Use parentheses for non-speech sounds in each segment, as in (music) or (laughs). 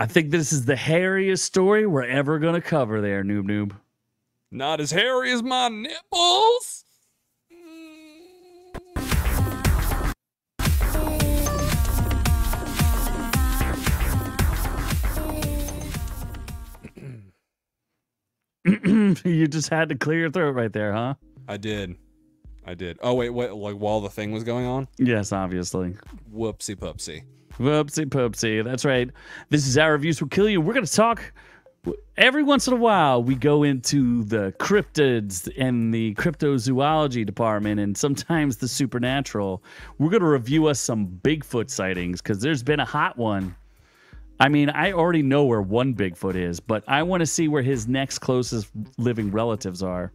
I think this is the hairiest story we're ever gonna cover there, noob noob. Not as hairy as my nipples. (clears throat) you just had to clear your throat right there, huh? I did. I did. Oh wait, what? Like while the thing was going on? Yes, obviously. Whoopsie pupsie. Whoopsie poopsie. That's right. This is our reviews will kill you. We're gonna talk. Every once in a while, we go into the cryptids and the cryptozoology department, and sometimes the supernatural. We're gonna review us some Bigfoot sightings because there's been a hot one. I mean, I already know where one Bigfoot is, but I want to see where his next closest living relatives are.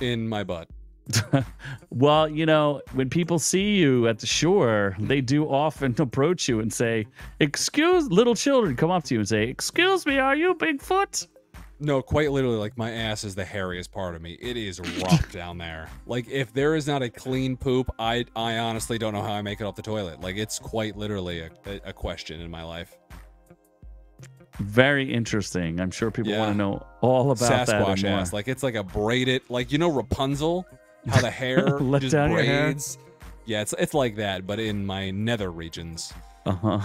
In my butt. Well, you know, when people see you at the shore, they do often (laughs) approach you and say, Excuse little children come up to you and say, Excuse me, are you Bigfoot? No, quite literally, like my ass is the hairiest part of me. It is rough (laughs) down there. Like if there is not a clean poop, I I honestly don't know how I make it off the toilet. Like it's quite literally a, a, question in my life. Very interesting. I'm sure people Yeah. want to know all about that. Sasquatch ass. Like it's like a braided, like you know Rapunzel, how the hair (laughs) Let just down your hair. braids. Yeah, it's it's like that, but in my nether regions. Uh-huh.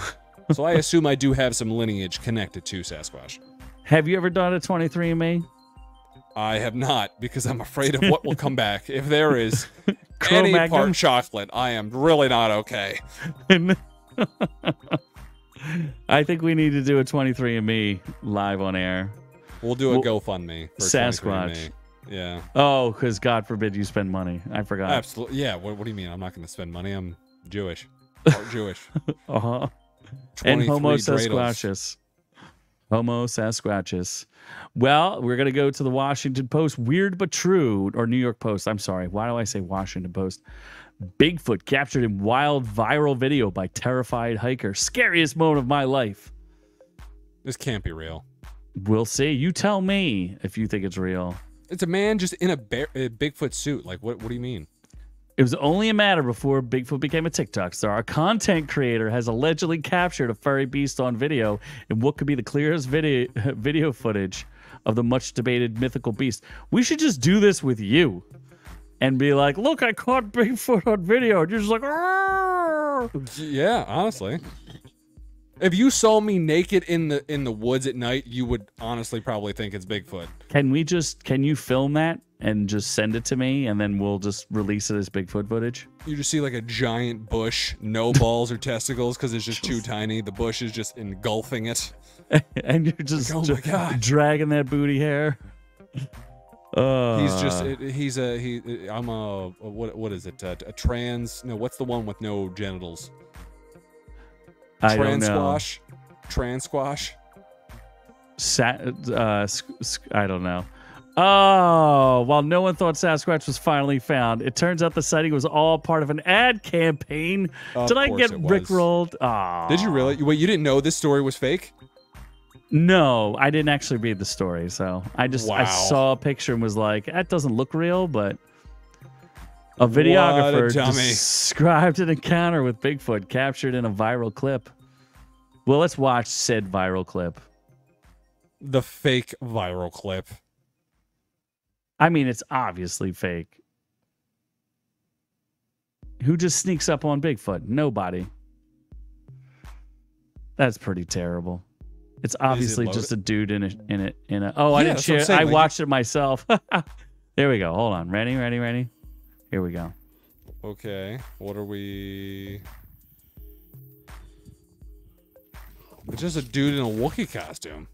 So I assume I do have some lineage connected to Sasquatch. Have you ever done a 23andMe? I have not because I'm afraid of what will come back. If there is (laughs) any Cro-Magnon? part chocolate, I am really not okay. (laughs) I think we need to do a 23andMe live on air. We'll do a Well, GoFundMe for Sasquatch. 23andMe. Yeah, Oh, because God forbid you spend money. I forgot. absolutely. Yeah. What, what do you mean? I'm not going to spend money. I'm Jewish. (laughs) Part Jewish. Uh-huh. And Homo. Sasquatches. Homo Sasquatches. Well, we're going to go to the Washington Post. Weird but true. Or New York Post. I'm sorry. Why do I say Washington Post? Bigfoot captured in wild viral video by terrified hiker. Scariest moment of my life. This can't be real. We'll see. You tell me if you think it's real. It's a man just in a, bear, a Bigfoot suit. Like, what? What do you mean? It was only a matter before Bigfoot became a TikTok star. A content creator has allegedly captured a furry beast on video in what could be the clearest video (laughs) video footage of the much debated mythical beast. We should just do this with you and be like, "Look, I caught Bigfoot on video." And you're just like, "Arrgh." Yeah, honestly. If you saw me naked in the in the woods at night, you would honestly probably think it's Bigfoot. "Can we just? Can you film that and just send it to me, and then we'll just release it as Bigfoot footage?" You just see like a giant bush, no (laughs) balls or testicles because it's just too tiny. The bush is just engulfing it. (laughs) and you're just oh my God. dragging that booty hair. Uh, (laughs) He's just it, he's a he. I'm a what what is it? A, a trans? No, what's the one with no genitals? I don't trans know. squash. Trans squash. Sa- uh, I don't know. Oh, while no one thought Sasquatch was finally found, it turns out the sighting was all part of an ad campaign. Of Did I get rickrolled? Ah, Did you really? Wait, you didn't know this story was fake? No, I didn't actually read the story, so I just I saw a picture and was like, that doesn't look real, but a videographer dummy. described an encounter with Bigfoot captured in a viral clip. Well, let's watch said viral clip. The fake viral clip. I mean, it's obviously fake. Who just sneaks up on Bigfoot? Nobody. That's pretty terrible. It's obviously just a dude in a in a in a. Oh, I didn't that's what I'm share. I watched it myself. (laughs) there we go. Hold on. Ready? Ready? Ready? Here we go. Okay, what are we? It's just a dude in a Wookiee costume.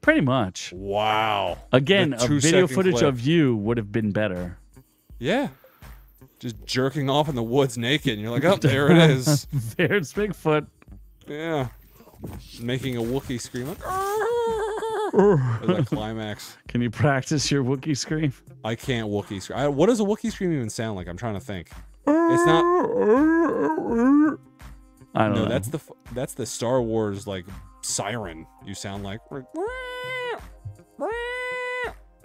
Pretty much. Wow. Again, a video footage clip. of you would have been better. Yeah. Just jerking off in the woods naked, and you're like, oh, (laughs) there it is. (laughs) There's Bigfoot. Yeah. Making a Wookiee scream like, as that climax. (laughs) Can you practice your Wookiee scream? I can't Wookiee scream. I, what does a Wookiee scream even sound like? I'm trying to think. It's not. I don't No, know. that's the that's the Star Wars like siren. You sound like.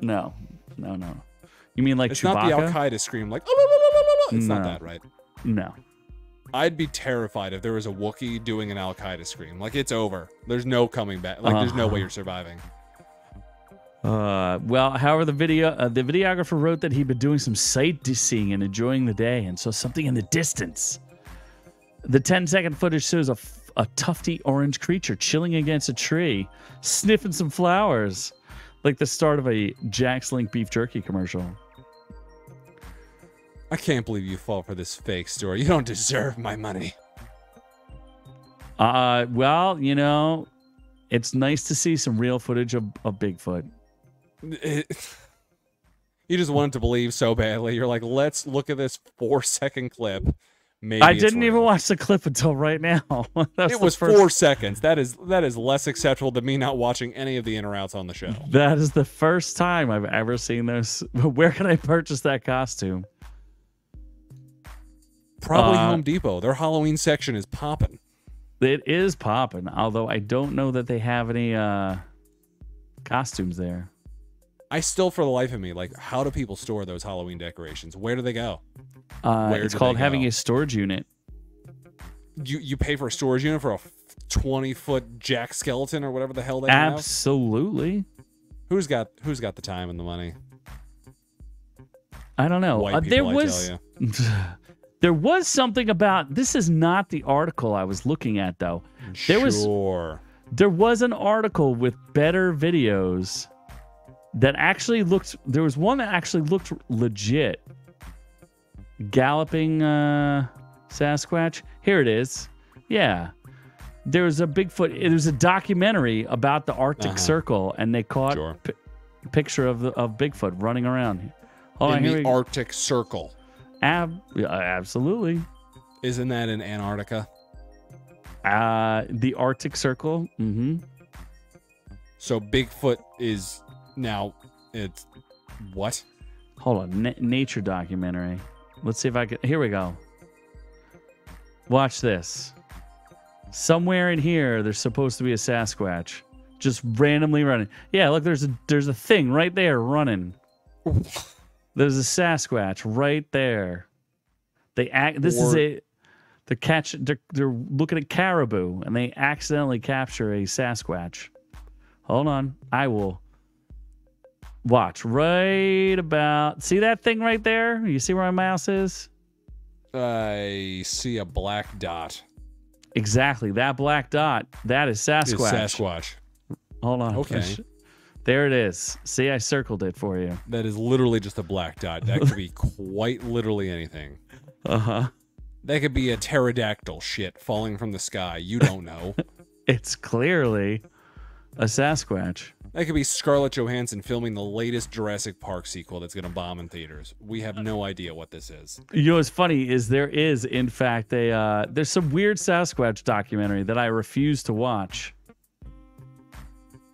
no, no, no. You mean like It's Chewbacca? not the Al Qaeda scream like. It's not No. that, right? No. I'd be terrified if there was a Wookiee doing an Al Qaeda scream. Like it's over. There's no coming back. Like there's no way Uh-huh. you're surviving. Uh, well, however, the video uh, the videographer wrote that he'd been doing some sightseeing and enjoying the day, and saw something in the distance. The 10 second footage shows a, f- a tufty orange creature chilling against a tree, sniffing some flowers, like the start of a Jack's Link beef jerky commercial. I can't believe you fall for this fake story. You don't deserve my money. Uh, well, you know, it's nice to see some real footage of, of Bigfoot. It- you just wanted to believe so badly. You're like, let's look at this four second clip. Maybe I didn't even watch the clip until right now. (laughs) It was first- four seconds. That is that is less acceptable than me not watching any of the in or outs on the show. That is the first time I've ever seen those. (laughs) Where can I purchase that costume? Probably Uh, Home Depot. Their Halloween section is popping. It is popping, although I don't know that they have any uh costumes there. I still, for the life of me, like, how do people store those Halloween decorations? Where do they go? Uh, it's called having a storage unit. You you pay for a storage unit for a twenty foot jack skeleton or whatever the hell they have. Absolutely. Who's got who's got the time and the money? I don't know. Uh, there I was tell you. (laughs) there was something about this is not the article I was looking at though. There was- sure. There was an article with better videos that actually looked there was one that actually looked legit. Galloping uh Sasquatch. Here it is. Yeah. There was a Bigfoot it was a documentary about the Arctic Uh-huh. Circle and they caught Sure. pi- picture of the, of Bigfoot running around. On, in the Arctic Circle. Ab- absolutely. Isn't that in Antarctica? Uh the Arctic Circle. Mm-hmm. So Bigfoot is now it's what? Hold on, Na- nature documentary. Let's see if I can. Here we go. Watch this. Somewhere in here, there's supposed to be a Sasquatch, just randomly running. Yeah, look, there's a there's a thing right there running. (laughs) There's a Sasquatch right there. They act. This is a. They're catch. They're, they're looking at caribou, and they accidentally capture a Sasquatch. Hold on, I will. Watch right about. See that thing right there? You see where my mouse is? I see a black dot. Exactly. That black dot. That is It's Sasquatch. Sasquatch. Hold on. Okay. There it is. See, I circled it for you. That is literally just a black dot. That could be (laughs) quite literally anything. Uh huh. That could be a pterodactyl shit falling from the sky. You don't know. (laughs) It's clearly a Sasquatch. That could be Scarlett Johansson filming the latest Jurassic Park sequel that's going to bomb in theaters. We have no idea what this is. You know what's funny is there is, in fact, a uh, there's some weird Sasquatch documentary that I refuse to watch.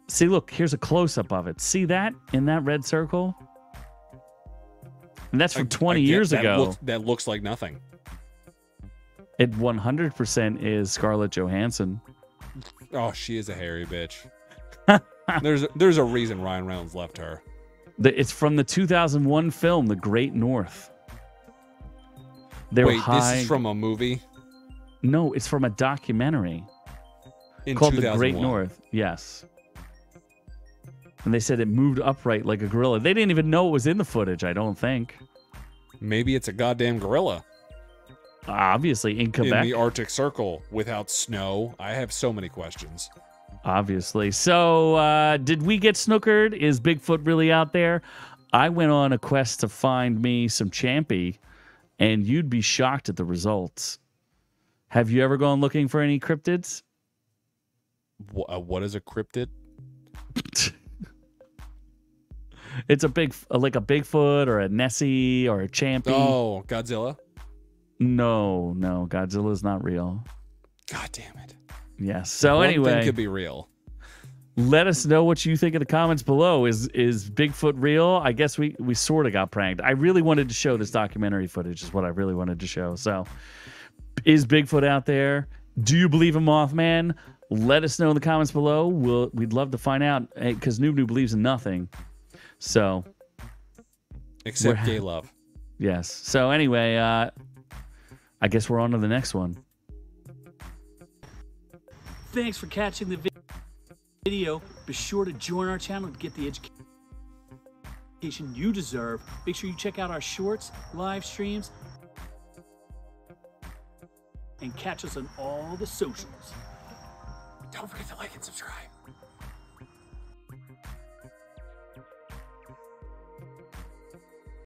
See, look, here's a close up of it. See that in that red circle? And that's from I- 20 I years that ago. Looks, that looks like nothing. it 100% is Scarlett Johansson. Oh, she is a hairy bitch. (laughs) there's there's a reason Ryan Reynolds left her. The, it's from the 2001 film, The Great North. They were Wait, high. this is from a movie no, it's from a documentary in called The Great North. Yes. And they said it moved upright like a gorilla. They didn't even know it was in the footage, I don't think. Maybe it's a goddamn gorilla Obviously, in Quebec. in the Arctic Circle without snow. I have so many questions. obviously. So, uh, did we get snookered? Is Bigfoot really out there? I went on a quest to find me some Champy, and you'd be shocked at the results. Have you ever gone looking for any cryptids? Uh, what is a cryptid? (laughs) It's a big, like a Bigfoot or a Nessie or a Champy. Oh, Godzilla. No, no, Godzilla's not real. God damn it. Yes. So One anyway, could be real. let us know what you think in the comments below. Is is Bigfoot real? I guess we we sort of got pranked. I really wanted to show this documentary footage. Is what I really wanted to show. So, is Bigfoot out there? Do you believe in Mothman? Let us know in the comments below. We'll we'd love to find out eh, because Noob Noob believes in nothing. So Except We're- gay (laughs) love. yes. So anyway, uh, I guess we're on to the next one. Thanks for catching the video. Be sure to join our channel to get the education you deserve. Make sure you check out our shorts, live streams, and catch us on all the socials. Don't forget to like and subscribe.